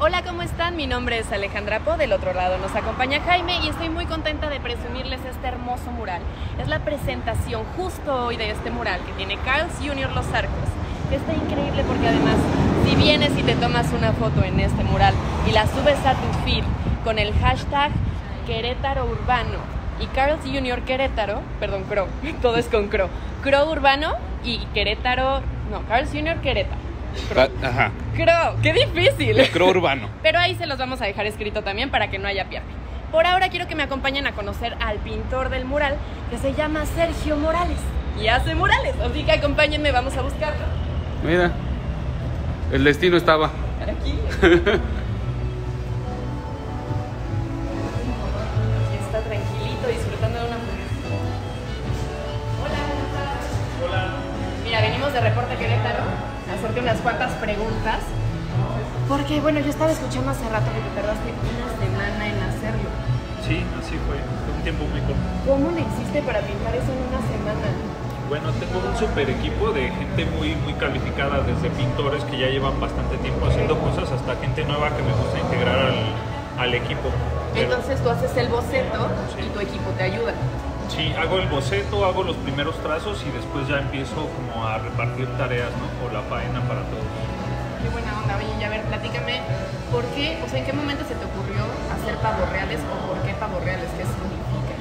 Hola, ¿cómo están? Mi nombre es Alejandra Po, del otro lado nos acompaña Jaime y estoy muy contenta de presumirles este hermoso mural. Es la presentación justo hoy de este mural que tiene Carl's Jr. Los Arcos. Está increíble porque además, si vienes y te tomas una foto en este mural y la subes a tu feed con el hashtag Querétaro Urbano y Carl's Jr. Querétaro, perdón, Cro, todo es con Cro, Cro Urbano y Querétaro, no, Carl's Jr. Querétaro. Ah, Ajá. Cro, qué difícil. Cro urbano. Pero ahí se los vamos a dejar escrito también para que no haya pierde. Por ahora quiero que me acompañen a conocer al pintor del mural que se llama Sergio Morales y hace murales. Así que acompáñenme, vamos a buscarlo. Mira. El destino estaba. Aquí. preguntas. Porque, bueno, yo estaba escuchando hace rato que te tardaste una semana en hacerlo. Sí, así fue. Fue un tiempo muy corto. ¿Cómo le hiciste para pintar eso en una semana? Bueno, tengo un super equipo de gente muy, muy calificada, desde pintores que ya llevan bastante tiempo haciendo cosas hasta gente nueva que me gusta integrar al, al equipo. Pero Entonces tú haces el boceto Sí. y tu equipo te ayuda. Sí, hago el boceto, hago los primeros trazos y después ya empiezo como a repartir tareas, ¿no? O la faena para todos. Qué buena onda. Oye, y a ver, platícame, ¿por qué, o sea, en qué momento se te ocurrió hacer pavos reales o por qué pavos reales? ¿Qué significa?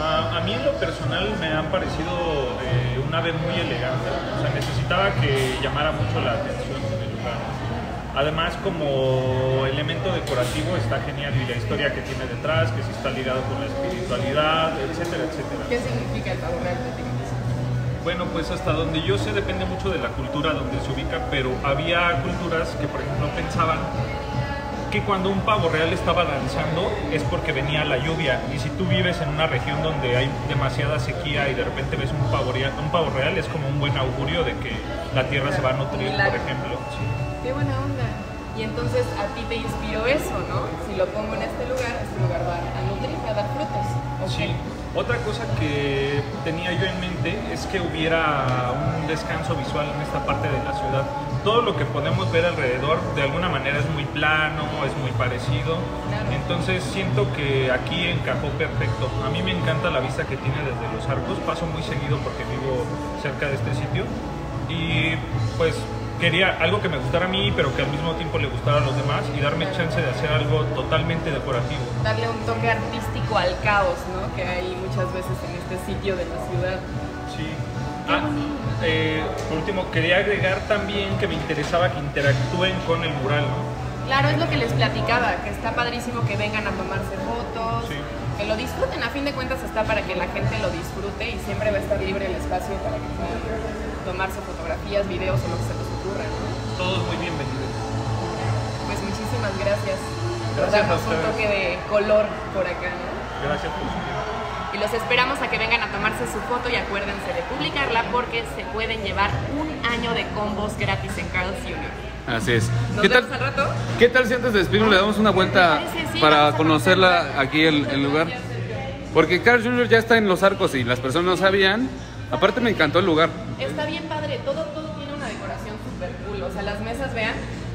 A, a mí en lo personal me han parecido eh, un ave muy elegante. O sea, necesitaba que llamara mucho la atención. Además, como elemento decorativo está genial y la historia que tiene detrás, que sí está ligado con la espiritualidad, etcétera, etcétera. ¿Qué significa el pavo real? Bueno, pues hasta donde yo sé depende mucho de la cultura donde se ubica, pero había culturas que, por ejemplo, pensaban que cuando un pavo real estaba danzando es porque venía la lluvia. Y si tú vives en una región donde hay demasiada sequía y de repente ves un pavo, real, un pavo real, es como un buen augurio de que la tierra se va a nutrir, por ejemplo. Sí. Qué buena onda. Y entonces a ti te inspiró eso, ¿no? Si lo pongo en este lugar, este lugar va a nutrir, a dar frutos. Sí. Otra cosa que tenía yo en mente es que hubiera un descanso visual en esta parte de la ciudad. Todo lo que podemos ver alrededor de alguna manera es muy plano, es muy parecido. Claro. Entonces siento que aquí encajó perfecto. A mí me encanta la vista que tiene desde los arcos. Paso muy seguido porque vivo cerca de este sitio. Y pues quería algo que me gustara a mí, pero que al mismo tiempo le gustara a los demás y darme chance de hacer algo totalmente decorativo. Darle un toque artístico al caos, ¿no? Que hay muchas veces en este sitio de la ciudad. Sí. Ah, eh, por último, quería agregar también que me interesaba que interactúen con el mural. ¿no? Claro, es lo que les platicaba, que está padrísimo que vengan a tomarse fotos, Sí. que lo disfruten. A fin de cuentas está para que la gente lo disfrute y siempre va a estar libre el espacio para que puedan tomarse fotografías, videos o lo que se les Todos muy bienvenidos. Pues muchísimas gracias por Gracias a darnos un toque de color por acá. ¿no? Gracias por su tiempo. Y los esperamos a que vengan a tomarse su foto y acuérdense de publicarla porque se pueden llevar un año de combos gratis en Carl's Jr. Así es. Nos ¿Qué vemos tal, al rato. ¿Qué tal si antes de despedirnos le damos una vuelta Me parece, sí, para conocerla aquí el, el lugar? Porque Carl Jr. ya está en los arcos y las personas no sabían. Aparte me encantó el lugar. Está bien padre, todo, todo decoración súper cool. O sea, las mesas, vean,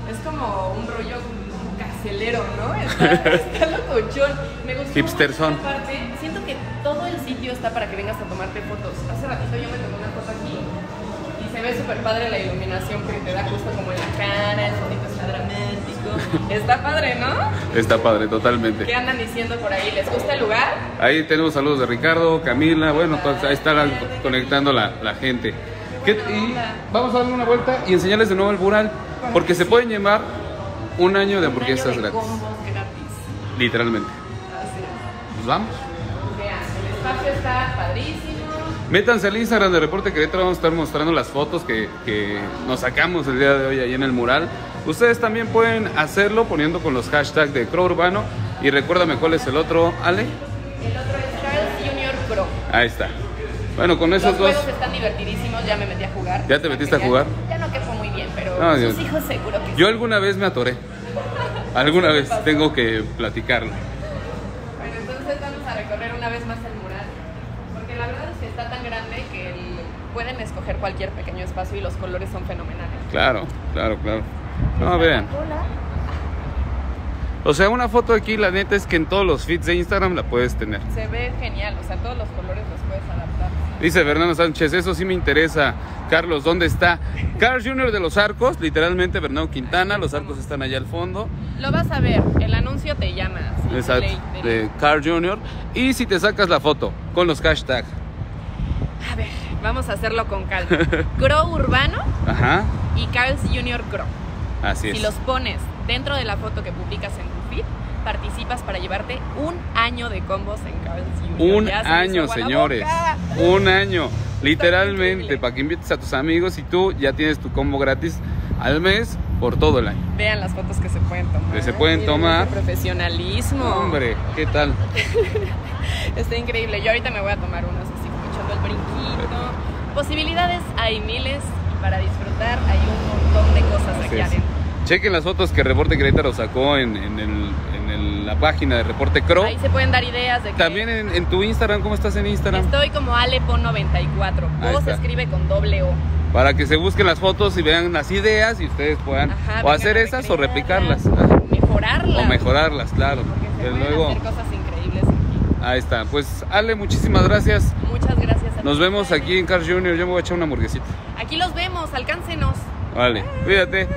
es como un rollo carcelero, ¿no? Está, está locochón. Me gustó mucho esta parte. Siento que todo el sitio está para que vengas a tomarte fotos. Hace ratito yo me tomé una foto aquí y se ve súper padre la iluminación porque te da justo como en la cara, el fondito está dramático. Está padre, ¿no? Está padre, totalmente. ¿Qué andan diciendo por ahí? ¿Les gusta el lugar? Ahí tenemos saludos de Ricardo, Camila, bueno, pues ahí está conectando la, la gente. ¿Qué- y vamos a darle una vuelta y enseñarles de nuevo el mural, porque se pueden llevar un año de hamburguesas Un año de gratis, literalmente. Así es. Pues vamos. Vean, el espacio está padrísimo. Métanse al Instagram de Reporte Querétaro, vamos a estar mostrando las fotos que, que nos sacamos el día de hoy ahí en el mural. Ustedes también pueden hacerlo poniendo con los hashtags de Crow Urbano. Y recuérdame cuál es el otro, Ale. El otro es Carl's Junior Pro. Ahí está. Bueno, con Los esos dos. juegos están divertidísimos, ya me metí a jugar. ¿Ya te metiste a jugar? Ya no quepo muy bien, pero No, sus hijos seguro que sí. Yo alguna vez me atoré. Alguna vez tengo que platicarlo. Bueno, entonces vamos a recorrer una vez más el mural. Porque la verdad es que está tan grande que el- pueden escoger cualquier pequeño espacio y los colores son fenomenales. Claro, claro, claro. No, vean. Hola. O sea, una foto aquí, la neta es que en todos los feeds de Instagram la puedes tener. Se ve genial, o sea, todos los colores los puedes adaptar. Dice Fernando Sánchez, eso sí me interesa. Carlos, ¿dónde está? Carl Jr. de los Arcos, literalmente Bernardo Quintana, los arcos están allá al fondo. Lo vas a ver, el anuncio te llama. Exacto, de. Carl Jr. Y si te sacas la foto con los hashtags, A ver, vamos a hacerlo con calma. Grow Urbano ajá, y Carl's Junior Grow. así Si es. los pones dentro de la foto que publicas en tu feed, participas para llevarte un año de combos en Carl's Junior. Un se año, señores. Un año. Literalmente, para que invites a tus amigos y tú ya tienes tu combo gratis al mes por todo el año. Vean las fotos que se pueden tomar. Que se pueden Miren tomar. profesionalismo. Hombre, ¿qué tal? Está increíble. Yo ahorita me voy a tomar unas así como echando el brinquito. Posibilidades hay miles y para disfrutar hay un montón de cosas aquí adentro. Chequen las fotos que Reporte Querétaro sacó en, en el- en el- la página de Reporte Cro. Ahí se pueden dar ideas de que También en, en tu Instagram, ¿cómo estás en Instagram? estoy como Alepo94. Ahí O se escribe con doble O. Para que se busquen las fotos y vean las ideas y ustedes puedan Ajá, o hacer esas o replicarlas. Mejorarlas. O mejorarlas, claro. Porque se pueden luego. hacer cosas increíbles aquí. Ahí está. Pues Ale, muchísimas gracias. Muchas gracias a Nos vemos aquí en Carl Jr. Yo me voy a echar una hamburguesita. Aquí los vemos, alcáncenos. Vale, cuídate.